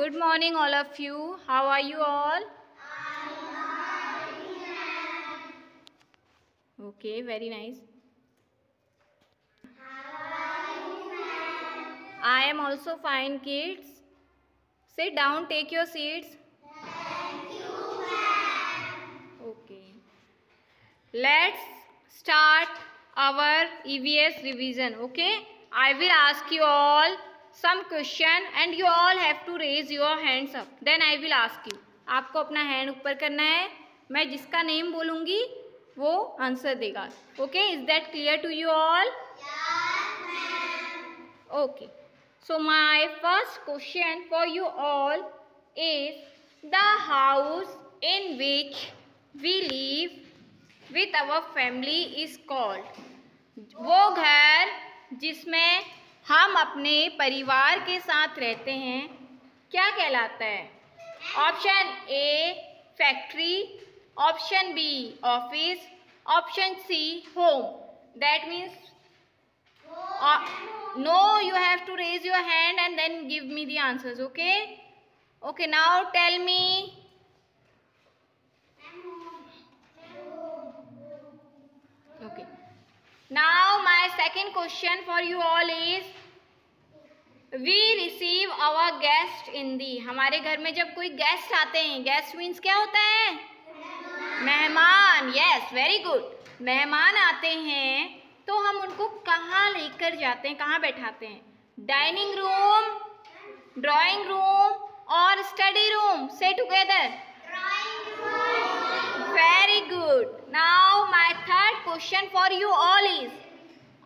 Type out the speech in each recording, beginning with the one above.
Good morning, all of you. How are you all? Okay, very nice. I am also fine, kids. Sit down, take your seats. Thank you ma'am. Okay. Let's start our EVS revision. Okay. I will ask you all some question and you all have to raise your hands up. Then I will ask you. आपको अपना hand ऊपर करना है। मैं जिसका name बोलूँगी, वो answer देगा। Okay is that clear to you all okay so my first question for you all is the house in which we live with our family is called वो घर जिसमें हम अपने परिवार के साथ रहते हैं। क्या कहलाता है? Option A factory. Option B office. Option C home. That means no you have to raise your hand and then give me the answers okay okay now tell me okay. Now my second question for you all is we receive our guest in the हमारे घर में जब कोई guest आते हैं guest means क्या होता है? मेहमान यस वेरी गुड मेहमान आते हैं तो हम उनको कहाँ लेकर जाते हैं कहाँ बैठाते हैं? डाइनिंग रूम ड्राइंग रूम और स्टडी रूम से together very good now my question for you all is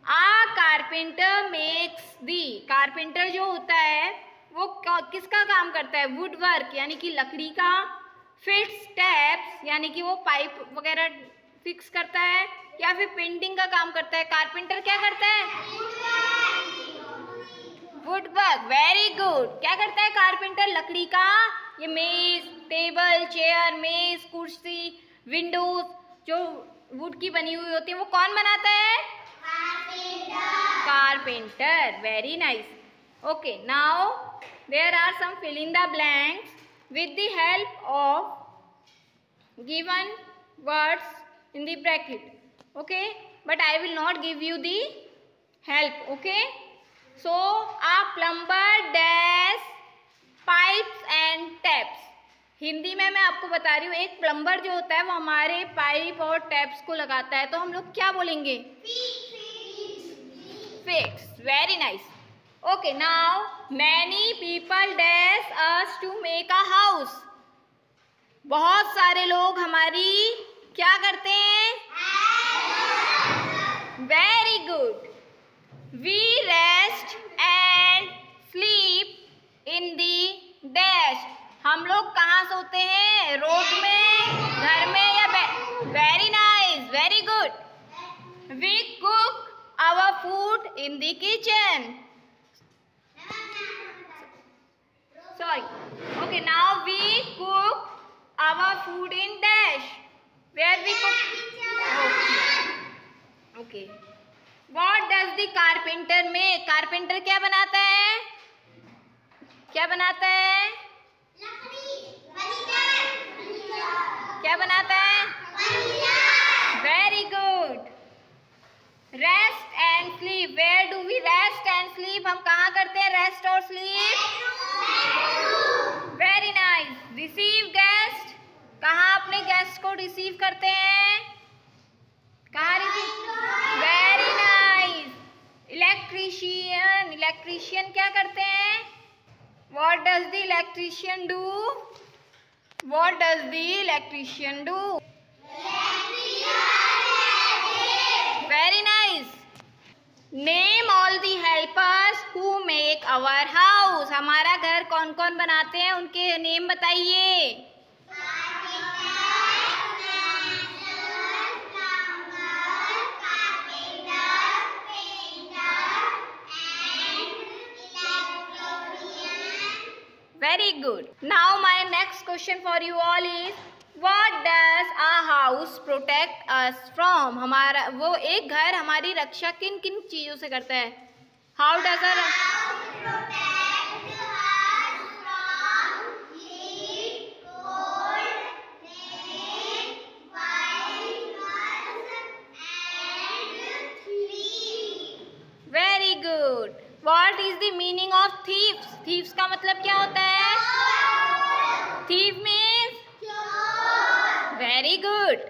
a carpenter makes the carpenter जो होता है, वो किसका काम करता है? वुड वर्क यानी कि लकड़ी का फिट स्टेप्स यानी कि वो पाइप वगैरह फिक्स करता है, या फिर पेंटिंग का काम करता है? कारपेंटर क्या करता है? वुड वर्क वेरी गुड क्या करता है कारपेंटर लकड़ी का ये मेज टेबल चेयर मेज कुर्सी विंडोज़ जो वुड की बनी हुई होती है, वो कौन बनाता है? Carpenter very nice okay now there are some filling the blank with the help of given words in the bracket okay but I will not give you the help okay so a plumber dash pipes and taps Hindi में मैं आपको बता रही हूँ, एक plumber जो होता है, वो हमारे पाइप और टैप्स को लगाता है। तो हम लोग क्या बोलेंगे? Fix very nice okay now many people dash us to make a house बहुत सारे लोग हमारी क्या करते हैं? Very good we rest and sleep in the dash हम लोग कहाँ सोते हैं? रोड में, घर में या very nice very good we cook our food in kitchen sorry okay now we cook our food in dash where we cook okay what does the carpenter में कारपेंटर क्या बनाता है? क्या बनाता है? क्या बनाता है? Very good rest and sleep where do we rest and sleep हम कहाँ करते हैं रेस्ट और sleep very nice receive guest कहाँ अपने गेस्ट को रिसीव करते हैं? कहाँ receive very nice electrician electrician क्या करते हैं? What does the electrician do what does the electrician do very nice name all the helpers who make our house हमारा घर कौन कौन बनाते हैं? उनके नेम बताइए. Very good now my next question for you all is what does a house protect us from हमारा, वो एक घर हमारी रक्षा किन किन चीज़ों से करता है? How does uh what is the meaning of thieves thieves का मतलब क्या होता है? Thief means very good